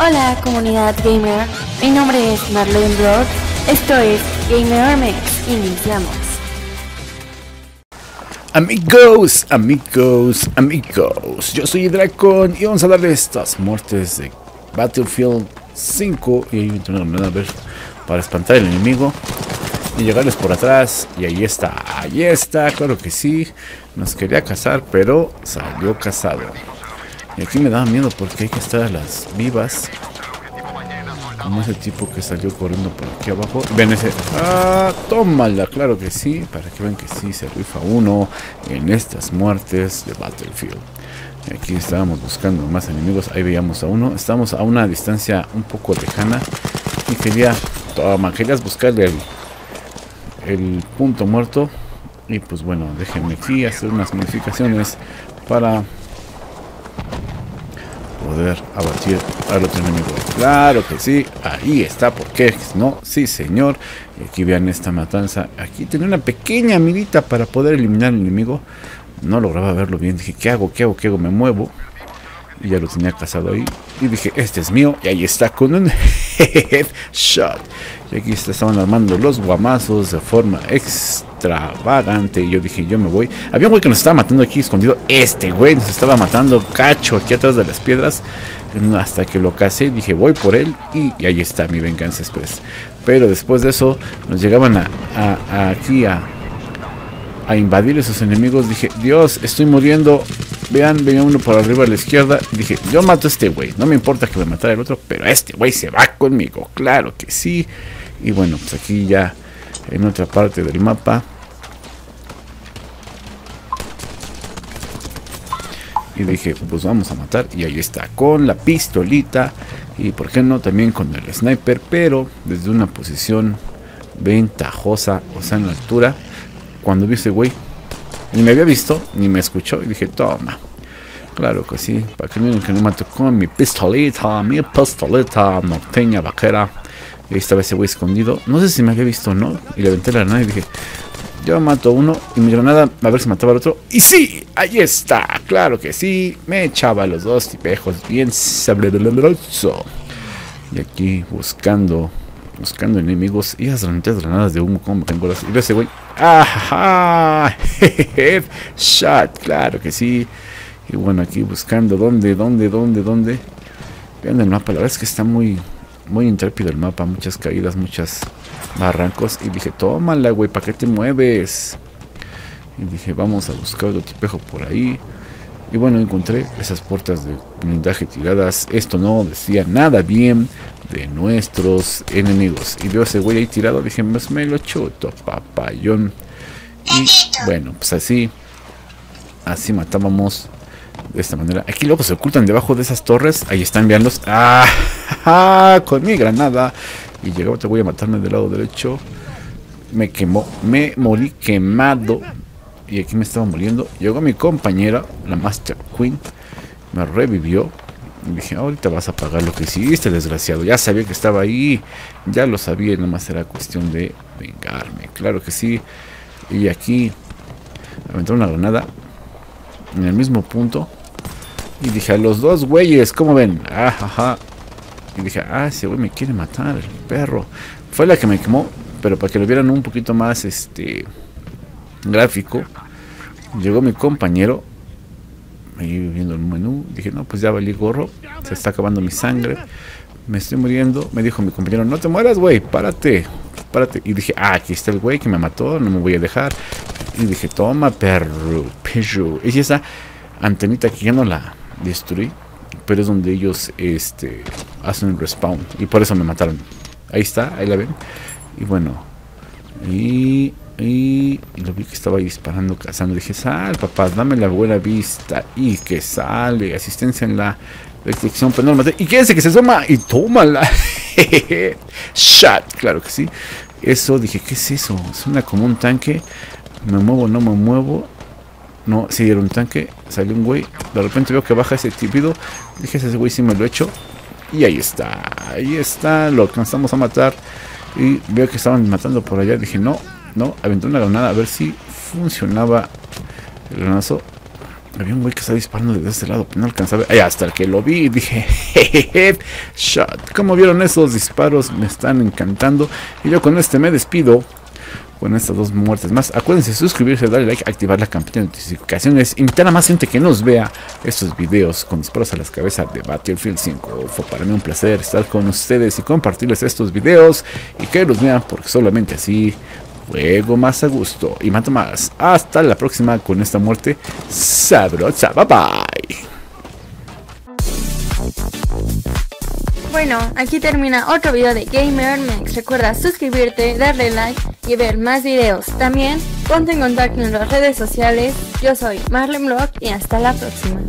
Hola comunidad gamer, mi nombre es Marlene Broad, esto es Gamer Armex, iniciamos. Amigos, amigos, amigos, yo soy Dracon y vamos a darle estas muertes de Battlefield 5 y ahí a ver para espantar al enemigo y llegarles por atrás. Y ahí está, ahí está, claro que sí, nos quería cazar pero salió cazado. Y aquí me daba miedo porque hay que estar a las vivas. Como ese tipo que salió corriendo por aquí abajo. Ven ese. ¡Ah! Tómala, claro que sí. Para que vean que sí se rifa uno en estas muertes de Battlefield. Aquí estábamos buscando más enemigos. Ahí veíamos a uno. Estamos a una distancia un poco lejana. Y quería. Toma, querías buscarle el, el punto muerto. Y pues bueno, déjenme aquí hacer unas modificaciones para poder abatir al otro enemigo. Claro que sí, ahí está, porque no, sí señor. Y aquí vean esta matanza. Aquí tenía una pequeña mirita para poder eliminar al enemigo. No lograba verlo bien. Dije, ¿qué hago? ¿Qué hago? ¿Qué hago? Me muevo. Y ya lo tenía cazado ahí. Y dije, este es mío. Y ahí está con un headshot. Y aquí se estaban armando los guamazos de forma extravagante. Y yo dije, yo me voy. Había un güey que nos estaba matando aquí escondido. Este güey nos estaba matando cacho aquí atrás de las piedras. Hasta que lo casé, dije, voy por él. Y, ahí está mi venganza express. Pero después de eso, nos llegaban a, aquí a, a invadir esos enemigos. Dije, Dios, estoy muriendo. Vean, venía uno por arriba a la izquierda. Dije, yo mato a este güey. No me importa que me matara el otro, pero este güey se va conmigo. Claro que sí. Y bueno, pues aquí ya en otra parte del mapa. Y dije, pues vamos a matar. Y ahí está, con la pistolita. Y por qué no, también con el sniper. Pero desde una posición ventajosa, o sea, en la altura. Cuando vi ese güey, ni me había visto, ni me escuchó. Y dije, toma. Claro que sí. Para que miren que no mato con mi pistolita, mi pistolita norteña vaquera. Ahí estaba ese güey escondido. No sé si me había visto o no. Y le aventé la granada y dije, yo mato a uno y mi granada a ver si mataba al otro. Y sí, ahí está. Claro que sí. Me echaba a los dos tipejos bien sabroso. Y aquí buscando, buscando enemigos. Y esas granadas de humo, como tengo las... Y ese güey. ¡Ajá! Shot, claro que sí. Y bueno, aquí buscando dónde, dónde, dónde, dónde. Vean el mapa, la verdad es que está muy, muy intrépido el mapa, muchas caídas, muchos barrancos. Y dije, tómala, güey, ¿para qué te mueves? Y dije, vamos a buscar otro tipejo por ahí. Y bueno, encontré esas puertas de blindaje tiradas. Esto no decía nada bien de nuestros enemigos. Y veo a ese güey ahí tirado. Dije, pues me lo chuto, papayón. Y bueno, pues así. Así matábamos de esta manera. Aquí luego se ocultan debajo de esas torres. Ahí están, veanlos. ¡Ah! Con mi granada. Y llegaba, te voy a matarme del lado derecho. Me quemó. Me morí quemado. Y aquí me estaba muriendo. Llegó mi compañera, la Master Queen. Me revivió. Y dije, ahorita vas a pagar lo que hiciste, desgraciado. Ya sabía que estaba ahí. Ya lo sabía. Y más era cuestión de vengarme. Claro que sí. Y aquí aventó una granada en el mismo punto. Y dije, a los dos güeyes, ¿cómo ven? Ah, Y dije, ah, ese güey me quiere matar, el perro. Fue la que me quemó, pero para que lo vieran un poquito más este gráfico. Llegó mi compañero, ahí viendo el menú. Dije, no, pues ya valí gorro, se está acabando mi sangre. Me estoy muriendo. Me dijo mi compañero, no te mueras, güey, párate, Y dije, ah, aquí está el güey que me mató, no me voy a dejar. Y dije, toma, perro, perro. Y esa antenita que ya no la destruí, pero es donde ellos este, hacen el respawn. Y por eso me mataron. Ahí está, ahí la ven. Y bueno, y, y, lo vi que estaba ahí disparando, cazando. Dije, sal, papá, dame la buena vista. Y que sale, asistencia en la lo maté. Y quédense que se toma y tómala. Shot, claro que sí. Eso, dije, ¿qué es eso? Suena como un tanque. Me muevo, no me muevo. No, si era un tanque, salió un güey. De repente veo que baja ese típido. Dije, ese güey sí me lo he hecho. Y ahí está, ahí está, lo alcanzamos a matar. Y veo que estaban matando por allá. Dije, no, no, aventé una granada a ver si funcionaba el granazo. Había un güey que estaba disparando desde este lado, pero no alcanzaba. Y hasta que lo vi, dije, jejeje, shot. Como vieron esos disparos, me están encantando. Y yo con este me despido. Con estas dos muertes más. Acuérdense de suscribirse, darle like, activar la campana de notificaciones. Invitar a más gente que nos vea estos videos con disparos a las cabezas de Battlefield 5. Fue para mí un placer estar con ustedes y compartirles estos videos. Y que los vean porque solamente así juego más a gusto y mato más. Hasta la próxima con esta muerte sabrosa. Bye bye. Bueno, aquí termina otro video de Gamer Mex. Recuerda suscribirte, darle like y ver más videos. También ponte en contacto en las redes sociales. Yo soy Marlene Blog y hasta la próxima.